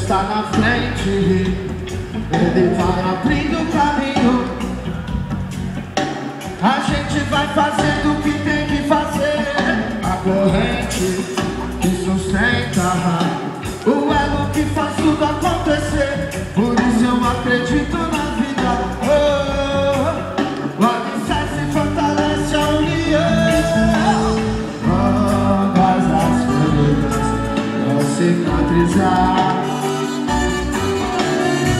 está na frente, Ele vai abrindo caminho. A gente vai fazendo o que tem que fazer. A corrente que sustenta o elo que faz tudo acontecer. Por isso eu acredito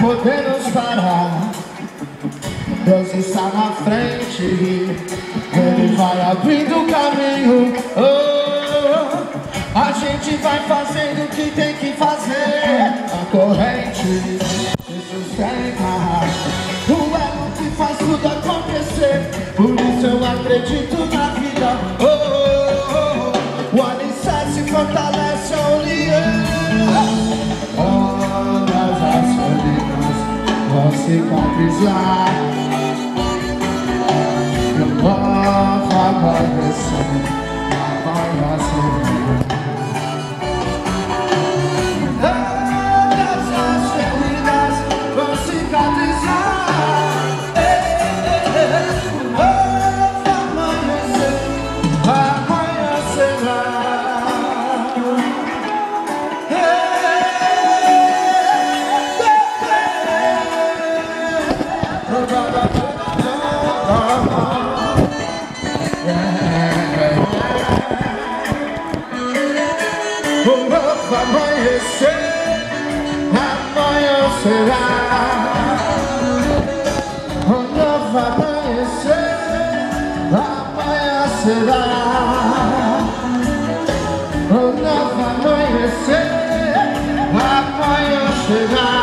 Nos parar. Deus está na frente, Ele vai abrindo o caminho. Oh, a gente vai fazendo o que tem que fazer. A corrente se sustenta, o elo que faz tudo acontecer. Por isso eu acredito na vida. Cicatrizar. Eu posso acontecer, amanhã será. Todas novo amanhecer Amanhã será. Um novo amanhecer Amanhã será. Um novo amanhecer Amanhã será.